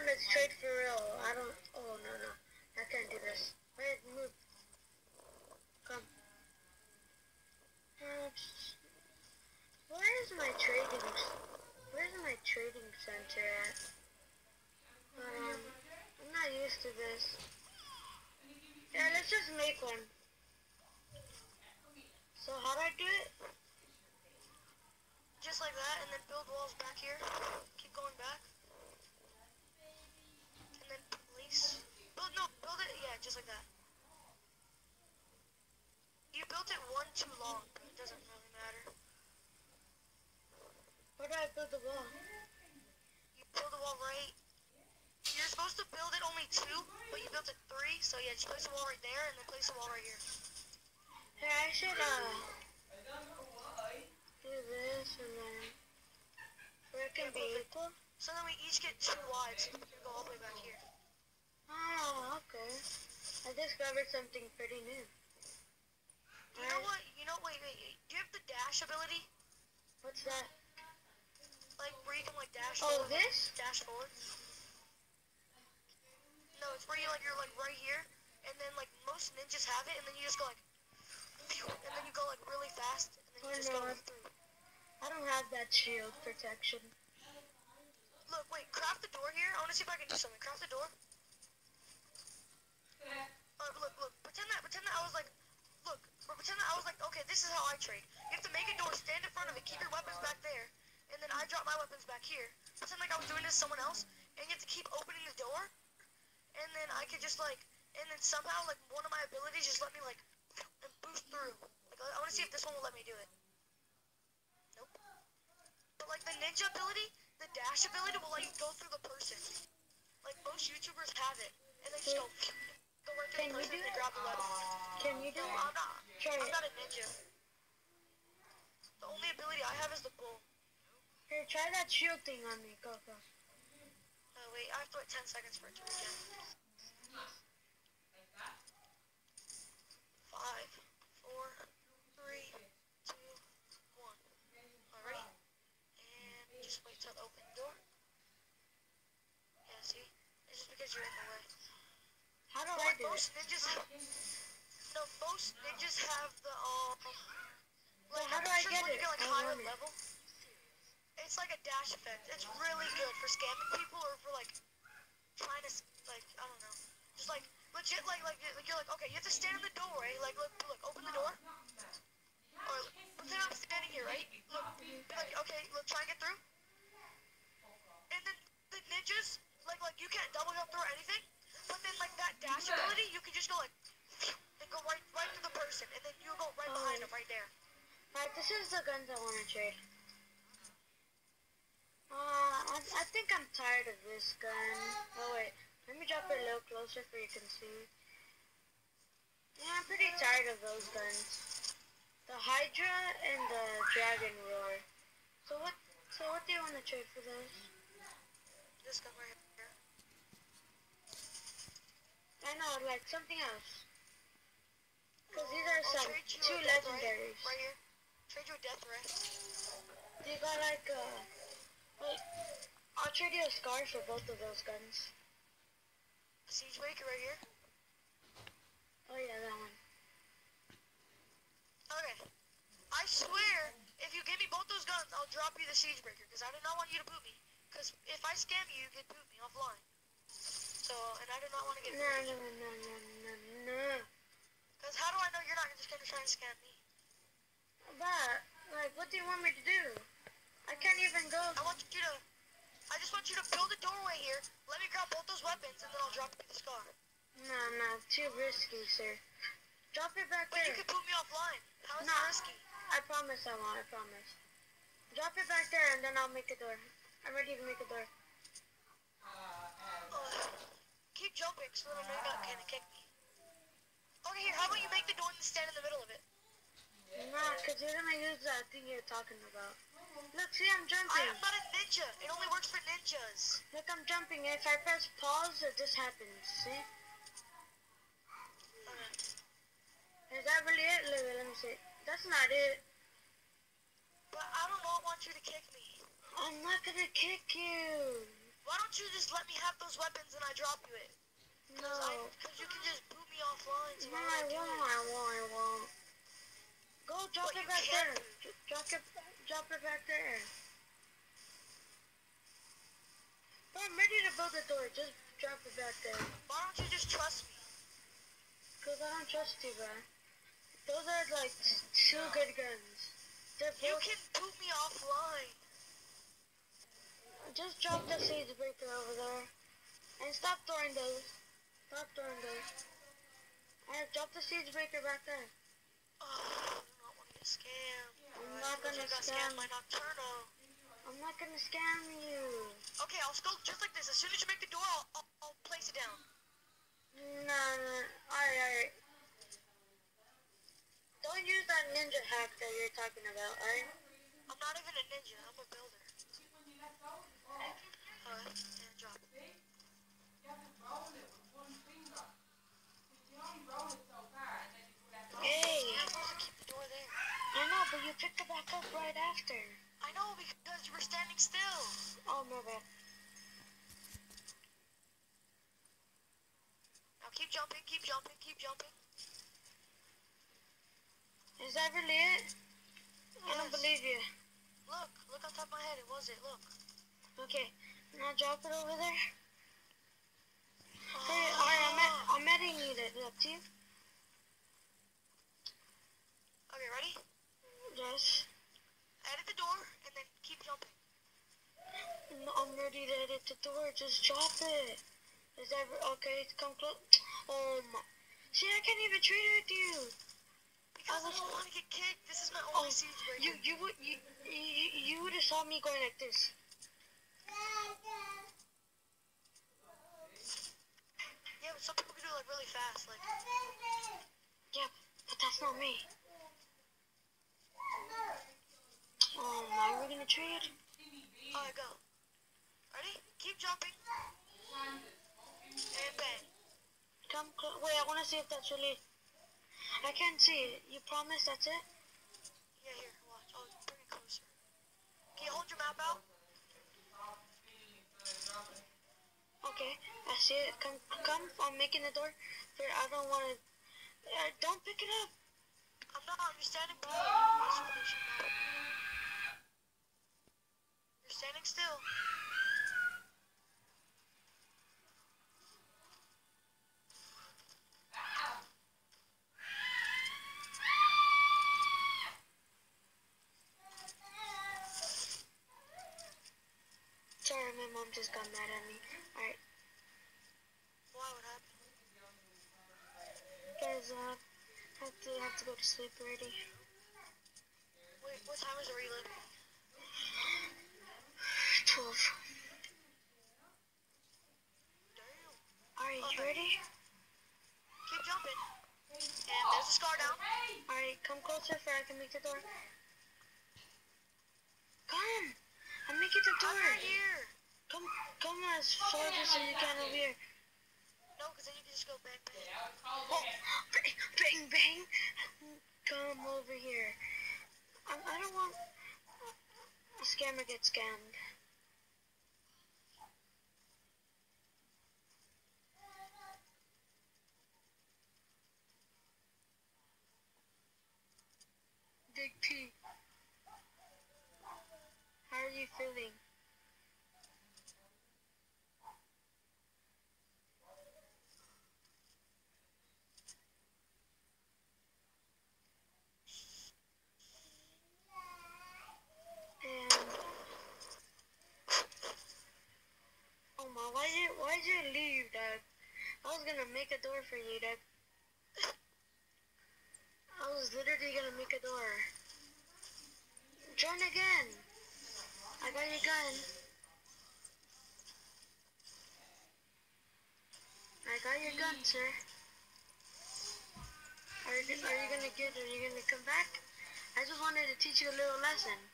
on, let's trade for real. I don't. Oh no no, I can't do this. Wait, move. Come. Uh, Where's my trading? Where's my trading center at? Um, I'm not used to this. Yeah, let's just make one. So how do I do it? Just like that, and then build walls back here. Keep going back. And then place. Build, no, just like that. You built it one too long. It doesn't really matter. Where do I build the wall? You build a wall right. You're supposed to build it only two, but you built it three. So yeah, just place a wall right there, and then place a wall right here. Hey, I should uh do this and then where it can be equal. So then we each get two wide, so we can go all the way back here. Oh, okay. I discovered something pretty new. You know what? You know, wait, wait, wait. Do you have the dash ability? What's that? Like where you can like dash Oh, forward? this? Dash forward. No, it's where you like you're like right here, and then like most ninjas have it, and then you just go like, and then you go like really fast, and then you Oh, just go through. I don't have that shield protection. Look, wait, craft the door here. I want to see if I can do something. Craft the door. Look, look. Pretend that, pretend that I was like, look, pretend that I was like, okay, this is how I trade. You have to make a door, stand in front of it, keep your weapons back there, and then I drop my weapons back here. Pretend like I was doing this to someone else, and you have to keep opening the door, and then I could just like, and then somehow like one of my abilities just let me like, and boost through. Like I want to see if this one will let me do it. Nope. But like the ninja ability, the dash ability will you go through the person. Like most YouTubers have it, and they just go, Can you do it? Can you do No, it? I'm not. Try I'm it. not a ninja. The only ability I have is the bull. Here, try that shield thing on me, go, go. Oh wait, I have to wait 10 seconds for it to regen. Five, four, three, two, one. Alright. And just wait till I open door. Yeah, see? It's just because you're in the way. How do So I like do it? ninjas have, no, most ninjas have the um. Like, how do I get it? Get like I higher it. level. It's like a dash effect. It's really good for scamming people or for like trying to like I don't know, just like legit like like like you're like okay, you have to stand in the doorway. Like look look, open the door. Or pretend I'm standing here, right? Look, like okay, look, try and get through. And then the ninjas like like you can't double jump through or anything. But then like that dash ability, you can just go like and go right right through the person, and then you go right behind Oh. them right there. Alright, this is the guns I want to trade. Uh, I, I think I'm tired of this gun. Oh wait, let me drop it a little closer so you can see. Yeah, I'm pretty tired of those guns. The Hydra and the Dragon Roar. So what? So what do you want to trade for those? This gun right here. I know, like something else. Cause these are I'll some two legendaries. right here. Death ray. You got like uh, wait, I'll trade you a scar for both of those guns. Siege breaker right here. Oh yeah, that one. Okay. I swear, if you give me both those guns, I'll drop you the siege breaker. Because I do not want you to boot me. Because if I scam you, you can boot me offline. So, and I do not want to get No, no, no, no, no, no. Because how do I know you're not just going to try and scam me? But, like, what do you want me to do? I can't even go. I want you to, I just want you to build a doorway here. Let me grab both those weapons, and then I'll drop you the scar. No, no, too risky, sir. Drop it back But you there. can boot me offline. How is No. that risky? I promise I won't, I promise. Drop it back there and then I'll make a door. I'm ready to make a door. Ugh. keep jumping so that I know you're not kick me. Okay, here, how about you make the door and stand in the middle of it? Nah, cause you're gonna use that thing you're talking about. Look, see, I'm jumping. I jumping. am not a ninja. It only works for ninjas. Look, I'm jumping. If I press pause, it just happens. See? Is that really it? Look, let me see. That's not it. But I do not want you to kick me. I'm not gonna kick you. Why don't you just let me have those weapons and I drop you it? No. Because you can just boot me offline. So No, I would I do won't. I won't, I won't. Go drop But it back there. Drop it, drop it back there. Bro, I'm ready to build a door. Just drop it back there. Why don't you just trust me? Cause I don't trust you, bro. Those are like two good guns. They're You both. can boot me offline. Just drop the siege breaker over there. And stop throwing those. Stop throwing those. Alright, drop the siege breaker back there. Oh, I do not want to scammed. I'm not gonna scam- by Nocturno. I'm not gonna scam you. Okay, I'll scope just like this. As soon as you make the door, I'll, I'll, I'll place it down. No, no. Alright, alright. Don't use that ninja hack that you're talking about, alright? I'm not even a ninja. I'm a builder. Alright, and drop it. Hey, You're supposed to keep the door there. I know, but you picked it back up right after. I know because you were standing still. Oh, my bad. Now keep jumping, keep jumping, keep jumping. Is that really it? I don't believe you. Look, look on top of my head. It was it. Look. Okay, now drop it over there. Oh, Hey, alright, I'm, at, I'm adding you to that too. Okay, ready? Edit the door and then keep jumping. No, I'm ready to edit the door. Just drop it. Is that okay? Come close. Oh my. See, I can't even trade with you. Because I was- don't want to get kicked. This is my only Oh, only siege breaker. you you would you you, you would have saw me going like this. Yeah, but some people can do it like really fast. Like, Yeah, but that's not me. My, we're gonna trade. alright, go. Ready? Keep jumping. And bang. Come close. Wait, I wanna see if that's really. I can't see it. You promise that's it? Yeah, here, watch. Oh, bring it closer. Can you hold your map out? Okay, I see it. Come, come. I'm making the door. I don't want to. Uh, don't pick it up. I'm not. I'm standing by. That's what they should know. You're standing still. Sorry, my mom just got mad at me. Alright, Why would happen? guys, uh, have to have to go to sleep already. Wait, what time is it where you live? Twelve. Alright, you Okay. ready? Keep jumping. And there's a scar down. Alright, come closer so I can make the door. Come! I'm making the door. I'm door! right here. Come, come as far as you can over here. No, because then you can just go bang bang. Oh, bang, bang, bang! Come over here. I, I don't want a scammer get scammed. Big P. How are you feeling? Oh why did why did you leave, Doug? I was gonna make a door for you, Doug. Was literally gonna make a door. Join again. I got your gun. I got your gun, sir. Are you, are you gonna get? Are you gonna come back? I just wanted to teach you a little lesson.